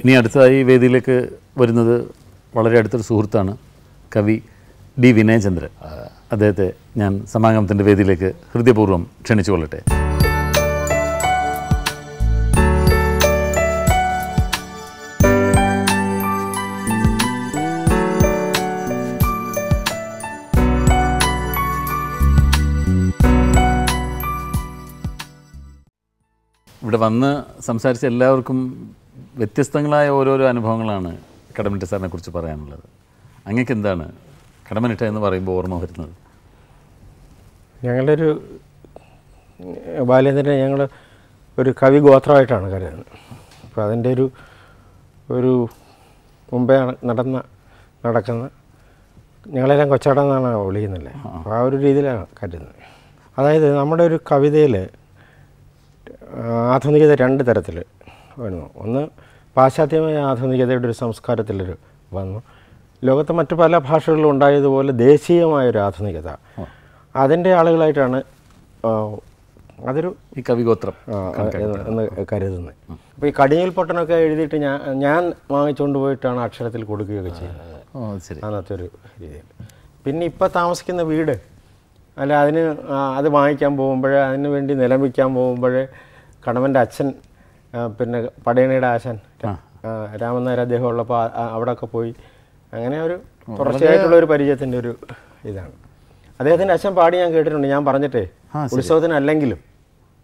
ഇനി അടുത്തതായി വേദിയിലേക്ക് വരുന്നത് വളരെ അടുത്തൊരു സുഹൃത്താണ് കവി ഡി വിനയചന്ദ്രൻ. അദ്ദേഹത്തെ ഞാൻ സമാഗമത്തിന്റെ വേദിയിലേക്ക് ഹൃദയപൂർവം ക്ഷണിച്ചു കൊള്ളട്ടെ. ഇവിടെ വന്ന് സംസാരിച്ച എല്ലാവർക്കും വ്യത്യസ്തങ്ങളായ ഓരോരോ അനുഭവങ്ങളാണ് കടമനിട്ട സാറിനെ കുറിച്ച് പറയാനുള്ളത്. അങ്ങക്ക് എന്താണ് കടമനിട്ട എന്ന് പറയുമ്പോൾ ഓർമ്മ വരുന്നത്? ഞങ്ങളുടെ ഒരു ബാല്യത്തിനെ ഞങ്ങൾ ഒരു കവി ഗോത്രമായിട്ടാണ് കരുതുന്നത്. അപ്പോൾ അതിന്റെ ഒരു ഒരു മുമ്പേ നടന്ന നടക്കുന്ന ഞങ്ങളെല്ലാം കൊച്ചാടം എന്നാണ് വിളിക്കുന്നില്ലേ? അപ്പോൾ ആ. ഒരു രീതിയിലാണ് കരുതുന്നത്. അതായത് നമ്മുടെ ഒരു കവിതയിൽ ആധുനികത രണ്ട് തരത്തിൽ വരുന്നു ഒന്ന് പാശ്ചാത്യമായ ആധുനികതയുടെ ഒരു സംസ്കാരത്തിലൊരു വന്നു. ലോകത്തെ മറ്റു പല ഭാഷകളിലും ഉണ്ടായതുപോലെ ദേശീയമായൊരു ആധുനികത. അതിന്റെ ആളുകളായിട്ടാണ് അതൊരു ഈ കവിഗോത്രം എന്ന് കരുതുന്നത്. അപ്പോൾ ഈ കടിയിൽ പൊട്ടനൊക്കെ എഴുതിയിട്ട് ഞാൻ ഞാൻ വാങ്ങിച്ചുകൊണ്ട് പോയിട്ടാണ് അക്ഷരത്തിൽ കൊടുക്കുകയൊക്കെ ചെയ്യുന്നത്. അന്നത്തെ ഒരു രീതിയിൽ. പിന്നെ ഇപ്പോൾ താമസിക്കുന്ന വീട് അല്ല അതിന് അത് വാങ്ങിക്കാൻ പോകുമ്പോഴേ അതിന് വേണ്ടി നിലം വിൽക്കാൻ പോകുമ്പോൾ കണവന്റെ അച്ഛൻ പിന്നെ പടയണിയുടെ ആശാൻ ആ, രാമൻ നായർ അദ്ദേഹം ഉള്ളപ്പോൾ അവിടെ ഒക്കെ പോയി. അങ്ങനെ ഒരു തുടർച്ചയായിട്ടുള്ള ഒരു പരിചയത്തിന്റെ ഒരു ഇതാണ്. അദ്ദേഹത്തിന്റെ അച്ഛൻ പാടി ഞാൻ കേട്ടിട്ടുണ്ട്. ഞാൻ പറഞ്ഞിട്ടേ ഉത്സവത്തിന് അല്ലെങ്കിലും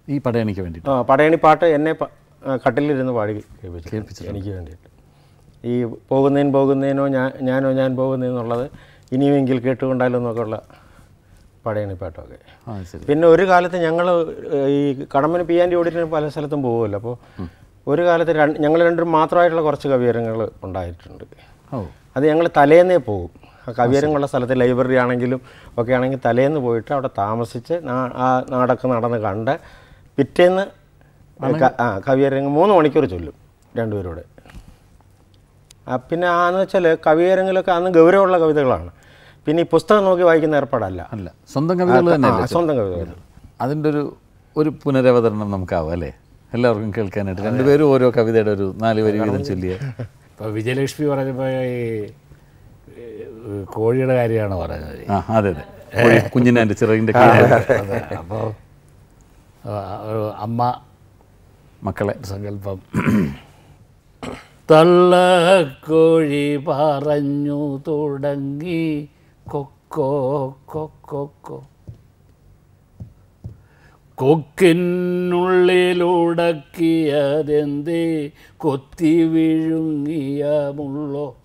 ഈ പടയണിക്ക് വേണ്ടി ആ പടയണി പാട്ട് എന്നെ കട്ടിലിരുന്ന് പാടി കേൾപ്പിച്ചു എനിക്ക് വേണ്ടിയിട്ട്. ഈ പോകുന്നതിന് പോകുന്നതിനോ ഞാൻ ഞാനോ ഞാൻ പോകുന്നതെന്നുള്ളത് ഇനിയുമെങ്കിൽ കേട്ടുകൊണ്ടാലോ എന്നൊക്കെ ഉള്ള പടയണി പാട്ടൊക്കെ. പിന്നെ ഒരു കാലത്ത് ഞങ്ങൾ ഈ കടമ്പന് പി ആൻഡി ഓഡിറ്റിന് പല സ്ഥലത്തും പോകുമല്ലോ അപ്പോൾ ഒരു കാലത്ത് രണ്ട് ഞങ്ങൾ രണ്ടും മാത്രമായിട്ടുള്ള കുറച്ച് കവിയരങ്ങൾ ഉണ്ടായിട്ടുണ്ട്. അത് ഞങ്ങൾ തലേന്നേ പോകും. ആ കവിയരങ്ങളുള്ള സ്ഥലത്ത് ലൈബ്രറി ആണെങ്കിലും ഒക്കെ ആണെങ്കിൽ തലേന്ന് പോയിട്ട് അവിടെ താമസിച്ച് ആ നാടൊക്കെ നടന്ന് കണ്ട് പിറ്റേന്ന് ആ കവിയരങ്ങ് മൂന്ന് മണിക്കൂർ ചൊല്ലും രണ്ടുപേരോട്. പിന്നെ ആന്ന് വെച്ചാൽ കവിയരങ്ങിലൊക്കെ അന്ന് ഗൗരവമുള്ള കവിതകളാണ്. പിന്നെ ഈ പുസ്തകം നോക്കി വായിക്കുന്ന ഏർപ്പാടല്ല. അല്ല സ്വന്തം കവിതകൾ തന്നെ സ്വന്തം കവിതകൾ. അതിന്റെ ഒരു ഒരു പുനരവതരണം നമുക്കാവും അല്ലേ? എല്ലാവർക്കും കേൾക്കാനായിട്ട്. രണ്ടുപേരും ഓരോ കവിതയുടെ ഒരു നാല് വരി വീതം ചൊല്ലിയ. ഇപ്പോൾ വിജയലക്ഷ്മി പറഞ്ഞപ്പോൾ ഈ കോഴിയുടെ കാര്യമാണ് പറയുന്നത് ആ അതെ അതെ. കോഴി കുഞ്ഞിനെ എന്റെ ചിറകിന്റെ അപ്പോൾ ഒരു അമ്മ മക്കളെ. സങ്കല്പം. കോഴി പറഞ്ഞു തുടങ്ങി. കൊക്കോ കൊക്കിനുള്ളിലുടക്കിയതെന്തേ? കൊത്തി വിഴുങ്ങിയ മുള്ളോ?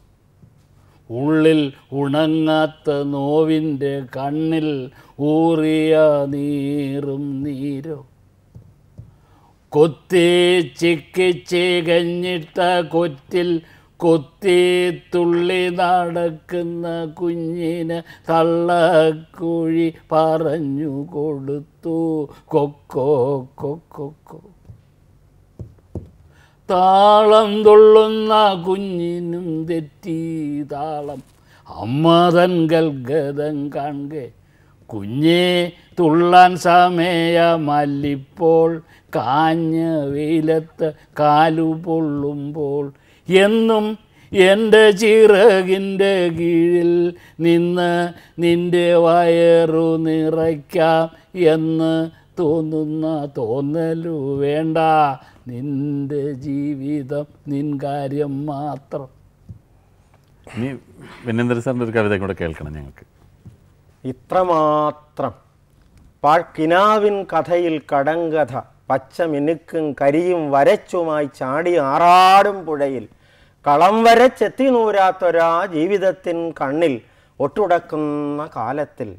ഉള്ളിൽ ഉണങ്ങാത്ത നോവിന്റെ കണ്ണിൽ ഊറിയ നീറും നീരോ? കൊത്തി ചിക്കിച്ചേകഞ്ഞിട്ട കൊറ്റിൽ കൊത്തി തുള്ളി നടക്കുന്ന കുഞ്ഞിന് തള്ളക്കുഴി പറഞ്ഞു കൊടുത്തു. കൊക്കോ കൊക്കൊക്കോ താളം തുള്ളുന്ന കുഞ്ഞിനും തെറ്റി താളം. അമ്മ തൻ ഗൽഗതം കാണെ കുഞ്ഞെ തുള്ളാൻ സമയമല്ലിപ്പോൾ കാഞ്ഞ വെയിലത്ത് കാലു പൊള്ളുമ്പോൾ എന്നും എന്റെ ചിറകിന്റെ കീഴിൽ നിന്ന് നിന്റെ വയറു നിറയ്ക്കാം എന്ന് തോന്നുന്ന തോന്നലു വേണ്ട. നിന്റെ ജീവിതം നിൻ കാര്യം മാത്രം. ഇനി വിനേന്ദ്ര സാറിന്റെ ഒരു കവിത കൂടെ കേൾക്കണം ഞങ്ങൾക്ക്. ഇത്രമാത്രം. പാഴ്ക്കിനാവിൻ കഥയിൽ കടങ്കഥ പച്ച മിനുക്കും കരിയും വരച്ചുമായി ചാടി ആറാടും പുഴയിൽ. കളം വരെ ചെത്തി നൂരാത്തൊരാ ജീവിതത്തിൻ കണ്ണിൽ ഒട്ടുടക്കുന്ന കാലത്തിൽ.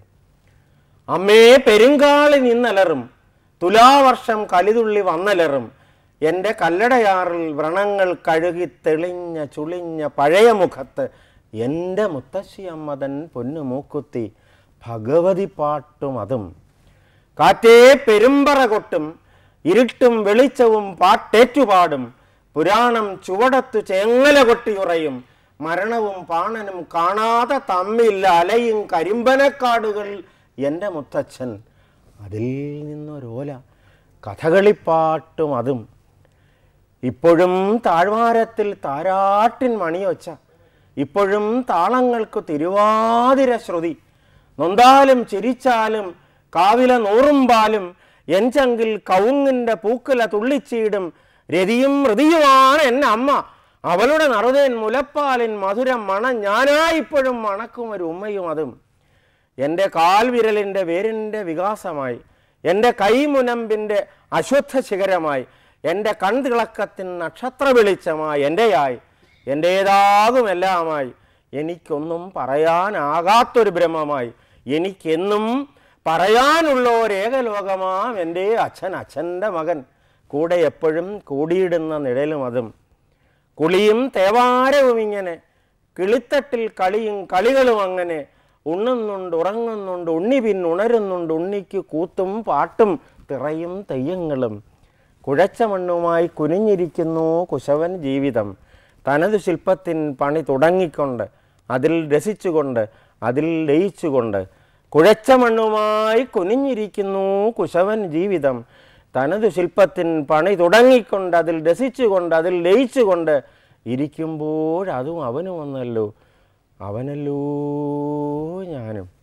അമ്മേ പെരുങ്കാളി നിന്നലറും തുലാവർഷം കലിതുള്ളി വന്നലറും എന്റെ കല്ലടയാറിൽ വ്രണങ്ങൾ കഴുകി തെളിഞ്ഞ ചുളിഞ്ഞ പഴയ മുഖത്ത് എന്റെ മുത്തശ്ശി അമ്മതൻ പൊന്നു മൂക്കുത്തി ഭഗവതി പാട്ടും അതും. കാറ്റേ പെരുമ്പറ കൊട്ടും ഇരുട്ടും വെളിച്ചവും പാട്ടേറ്റുപാടും പുരാണം ചുവടത്തു ചേങ്ങല കൊട്ടിയുറയും മരണവും പാണനും കാണാതെ തമ്മിൽ അലയും കരിമ്പനക്കാടുകൾ എന്റെ മുത്തച്ഛൻ. അതിൽ നിന്നൊരോല കഥകളിപ്പാട്ടും അതും. ഇപ്പോഴും താഴ്വാരത്തിൽ താരാട്ടിൻ മണിയൊച്ച ഇപ്പോഴും താളങ്ങൾക്ക് തിരുവാതിര ശ്രുതി. നൊന്താലും ചിരിച്ചാലും കാവില നൂറുമ്പാലും എൻചങ്കിൽ കവുങ്ങിന്റെ പൂക്കുല തുള്ളിച്ചീടും രതിയും ഹൃതിയുമാണ് എന്റെ അമ്മ. അവളുടെ നറുതേൻ മുലപ്പാലിൻ മധുരം മണം ഞാനായിപ്പോഴും മണക്കും ഒരു ഉമ്മയും അതും. എന്റെ കാൽവിരലിന്റെ വേരിന്റെ വികാസമായി എന്റെ കൈമുനമ്പിന്റെ അശ്വത്ഥ ശിഖരമായി എന്റെ കൺതിളക്കത്തിൻ നക്ഷത്ര വെളിച്ചമായി എന്റെയായി എന്റേതാകുമെല്ലാമായി എനിക്കൊന്നും പറയാനാകാത്തൊരു ബ്രഹ്മമായി. എനിക്കെന്നും പറയാനുള്ള ഒരേകലോകമാം എന്റെ അച്ഛൻ അച്ഛന്റെ മകൻ. കൂടെ എപ്പോഴും കൂടിയിടുന്ന നിഴലും അതും. കുളിയും തേവാരവും ഇങ്ങനെ കിളിത്തട്ടിൽ കളിയും കളികളും അങ്ങനെ ഉണ്ണുന്നുണ്ട് ഉറങ്ങുന്നുണ്ട് ഉണ്ണി പിന്നുണരുന്നുണ്ട് ഉണ്ണിക്ക് കൂത്തും പാട്ടും തിറയും തെയ്യങ്ങളും. കുഴച്ച മണ്ണുമായി കുനിഞ്ഞിരിക്കുന്നു കുശവൻ ജീവിതം. തനത് ശില്പത്തിൻ പണി തുടങ്ങിക്കൊണ്ട് അതിൽ രസിച്ചുകൊണ്ട് അതിൽ ലയിച്ചുകൊണ്ട് കുഴച്ച മണ്ണുമായി കുനിഞ്ഞിരിക്കുന്നു കുശവൻ ജീവിതം. തനത് ശില്പത്തിൻ പണി തുടങ്ങിക്കൊണ്ട് അതിൽ രസിച്ചുകൊണ്ട് അതിൽ ലയിച്ചുകൊണ്ട് ഇരിക്കുമ്പോഴതും അവനും വന്നല്ലോ. അവനല്ലോ ഞാനും.